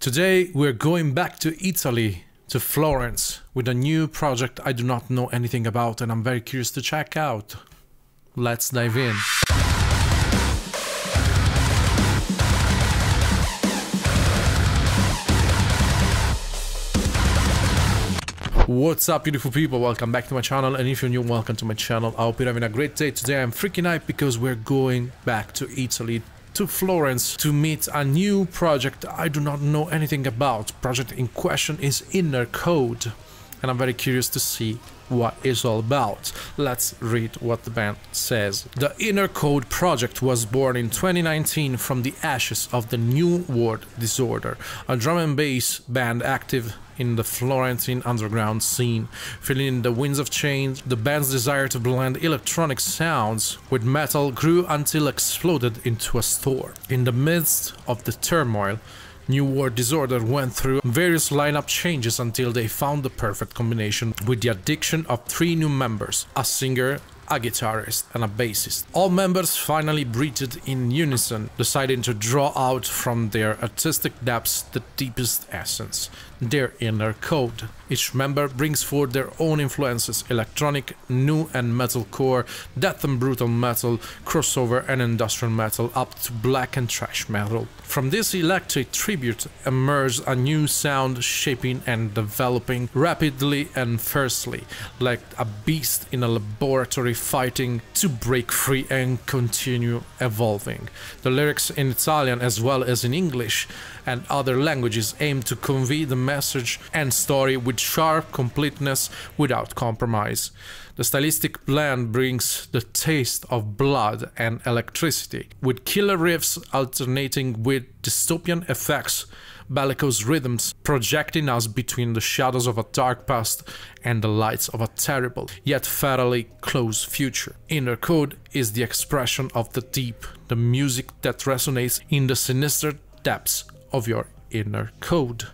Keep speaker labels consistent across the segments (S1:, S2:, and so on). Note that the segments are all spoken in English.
S1: Today we're going back to Italy, to Florence, with a new project I do not know anything about and I'm very curious to check out. Let's dive in. What's up beautiful people, welcome back to my channel and if you're new, welcome to my channel. I hope you're having a great day today. I'm freaking out because we're going back to Italy to Florence to meet a new project I do not know anything about. Project in question is Inner Code and I'm very curious to see what it's all about. Let's read what the band says. The Inner Code project was born in 2019 from the ashes of the New World Disorder, a drum and bass band active in the Florentine underground scene. Feeling in the winds of change, the band's desire to blend electronic sounds with metal grew until exploded into a storm. In the midst of the turmoil, New World Disorder went through various lineup changes until they found the perfect combination with the addition of three new members, a singer, a guitarist and a bassist. All members finally breathed in unison, deciding to draw out from their artistic depths the deepest essence, their inner code. Each member brings forth their own influences electronic, nu and metalcore, death and brutal metal, crossover and industrial metal, up to black and thrash metal. From this electric tribute emerged a new sound shaping and developing rapidly and fiercely, like a beast in a laboratory fighting to break free and continue evolving. The lyrics in Italian as well as in English and other languages aim to convey the message and story with sharp completeness without compromise. The stylistic blend brings the taste of blood and electricity, with killer riffs alternating with dystopian effects, bellicose rhythms projecting us between the shadows of a dark past and the lights of a terrible yet fatally close future. Inner Code is the expression of the deep, the music that resonates in the sinister depths of your inner code.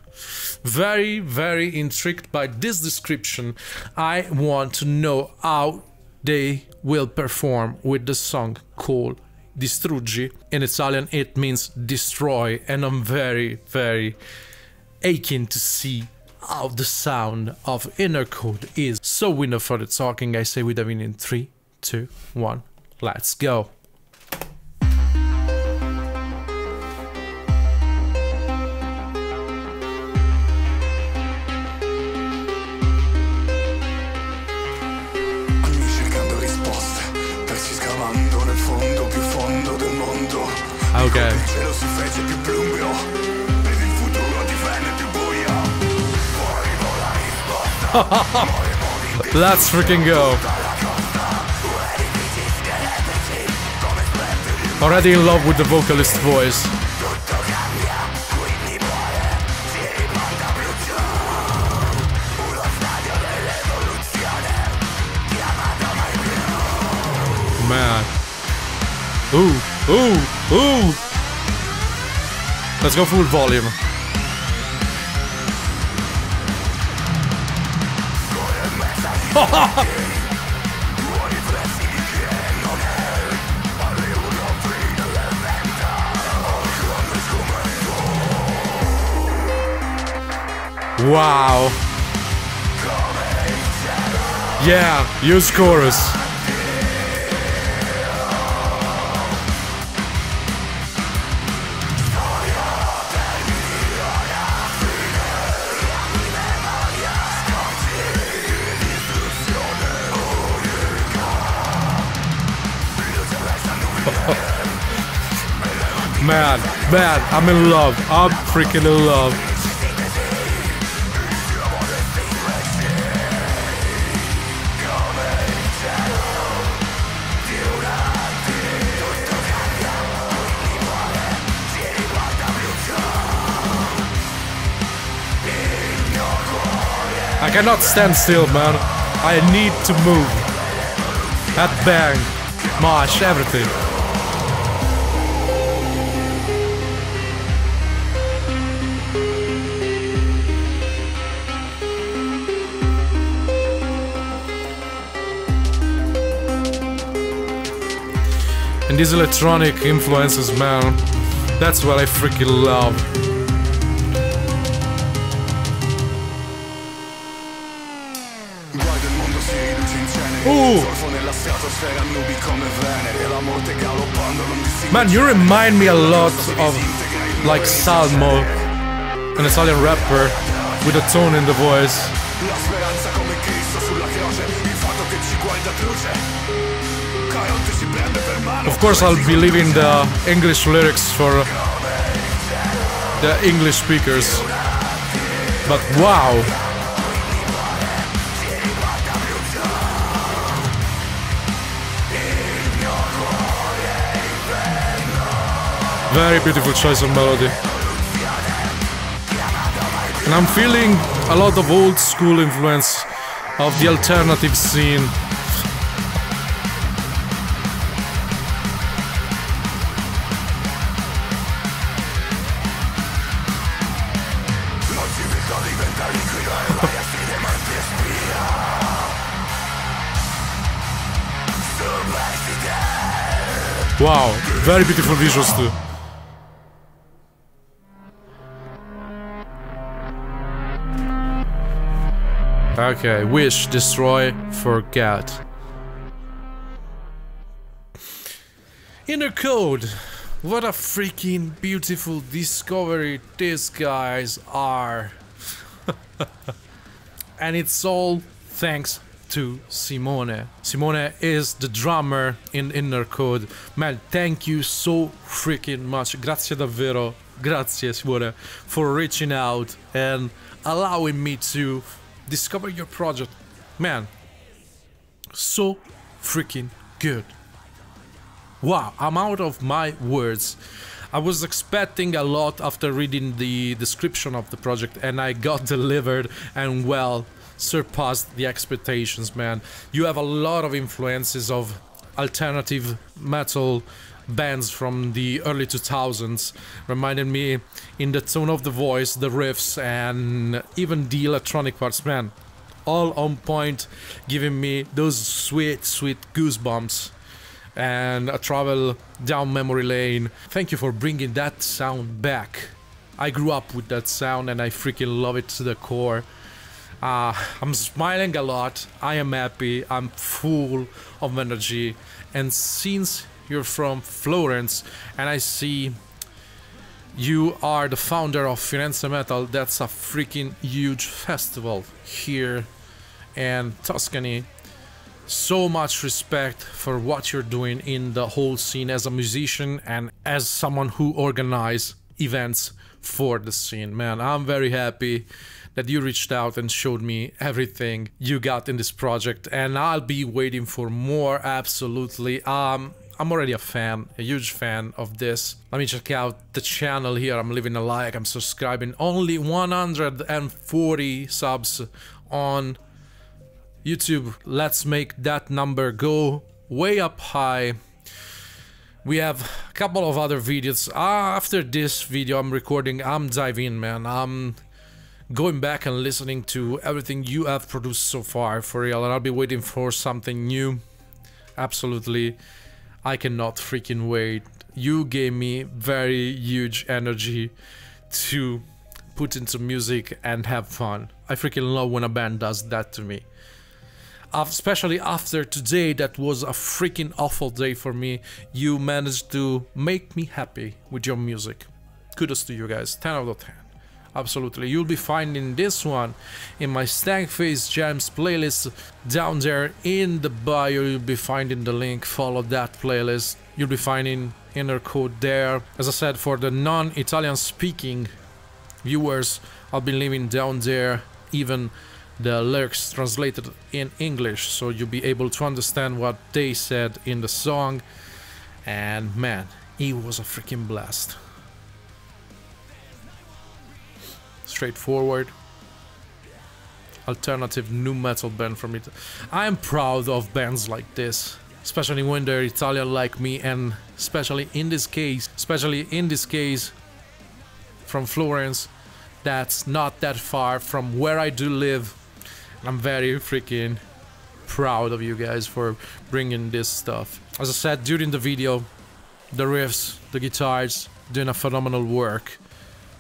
S1: Very, very intrigued by this description. I want to know how they will perform with the song called Distruggi. In Italian, it means destroy, and I'm very, very aching to see how the sound of inner code is. So, we no further talking, I say we dive in in 3, 2, 1, let's go.
S2: Risposta,
S1: Let's freaking go. Already in love with the vocalist voice. Man. Ooh, ooh, ooh. Let's go full volume. Wow. Yeah, use chorus. Man, man, I'm in love. I'm freaking in love. I cannot stand still, man. I need to move. Head bang, march, everything. And these electronic influences, man, that's what I freaking love. Ooh. Man, you remind me a lot of like Salmo, an Italian rapper with a tone in the voice. Of course, I'll be leaving the English lyrics for the English speakers. But wow! Very beautiful choice of melody. And I'm feeling a lot of old school influence of the alternative scene. Wow, very beautiful visuals too. Okay, wish, destroy, forget. Inner code. What a freaking beautiful discovery these guys are. and it's all thanks to Simone. Simone is the drummer in Inner Code. Man, thank you so freaking much. Grazie davvero. Grazie Simone for reaching out and allowing me to discover your project. Man, so freaking good. Wow, I'm out of my words. I was expecting a lot after reading the description of the project and I got delivered and well surpassed the expectations, man. You have a lot of influences of alternative metal bands from the early 2000s reminded me in the tone of the voice the riffs and even the electronic parts man. All on point giving me those sweet sweet goosebumps and a travel down memory lane. Thank you for bringing that sound back. I grew up with that sound and i freaking love it to the core uh, I'm smiling a lot. I am happy. I'm full of energy. And since you're from Florence and I see you are the founder of Firenze Metal, that's a freaking huge festival here in Tuscany. So much respect for what you're doing in the whole scene as a musician and as someone who organize events for the scene. Man, I'm very happy that you reached out and showed me everything you got in this project and I'll be waiting for more absolutely. Um I'm already a fan, a huge fan of this. Let me check out the channel here. I'm leaving a like, I'm subscribing. Only 140 subs on YouTube. Let's make that number go way up high. We have a couple of other videos. After this video I'm recording, I'm diving, man. I'm going back and listening to everything you have produced so far, for real. And I'll be waiting for something new. Absolutely. I cannot freaking wait. You gave me very huge energy to put into music and have fun. I freaking love when a band does that to me. Especially after today, that was a freaking awful day for me. You managed to make me happy with your music. Kudos to you guys. 10 out of 10 absolutely. You'll be finding this one in my Stank Face Gems playlist down there in the bio. You'll be finding the link. Follow that playlist. You'll be finding inner code there. As I said for the non-Italian speaking viewers I'll be leaving down there even the lyrics translated in English so you'll be able to understand what they said in the song. And man it was a freaking blast straightforward alternative nu metal band from it. I'm proud of bands like this, especially when they're Italian like me and especially in this case, especially in this case from Florence, that's not that far from where I do live. I'm very freaking proud of you guys for bringing this stuff. As I said during the video, the riffs, the guitars, doing a phenomenal work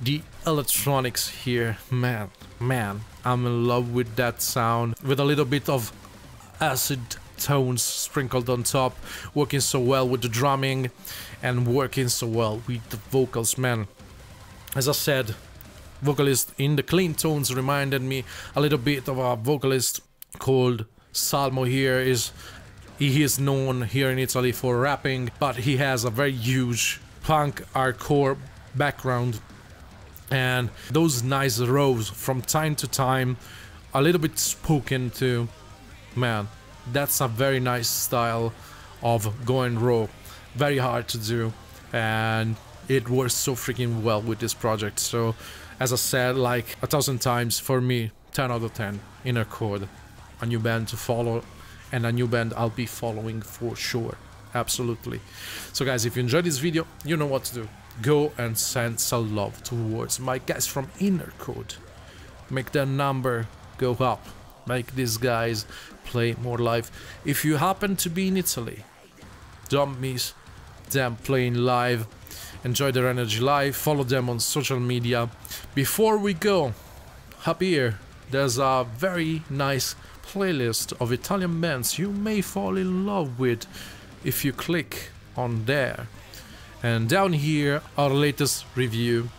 S1: the electronics here man man i'm in love with that sound. With a little bit of acid tones sprinkled on top, working so well with the drumming and working so well with the vocals, man. As I said, vocalist in the clean tones reminded me a little bit of a vocalist called Salmo here. Is he is known here in Italy for rapping but he has a very huge punk hardcore background and those nice rows from time to time a little bit spoken to man that's a very nice style of going raw. Very hard to do and it works so freaking well with this project. So as i said like a thousand times for me 10 out of 10 Inner Code. A new band to follow and a new band i'll be following for sure. Absolutely. So guys if you enjoyed this video you know what to do go and send some love towards my guys from Inner Code make their number go up. Make these guys play more live. If you happen to be in italy don't miss them playing live. Enjoy their energy live. Follow them on social media. Before we go up here there's a very nice playlist of italian bands you may fall in love with if you click on there and down here our latest review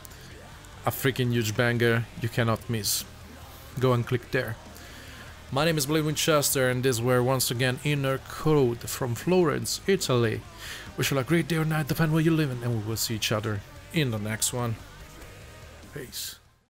S1: a freaking huge banger you cannot miss go and click there my name is Blade Winchester and this were once again Inner Code from Florence, Italy. Wish you a great day or night, depending where you live in, and we will see each other in the next one. Peace.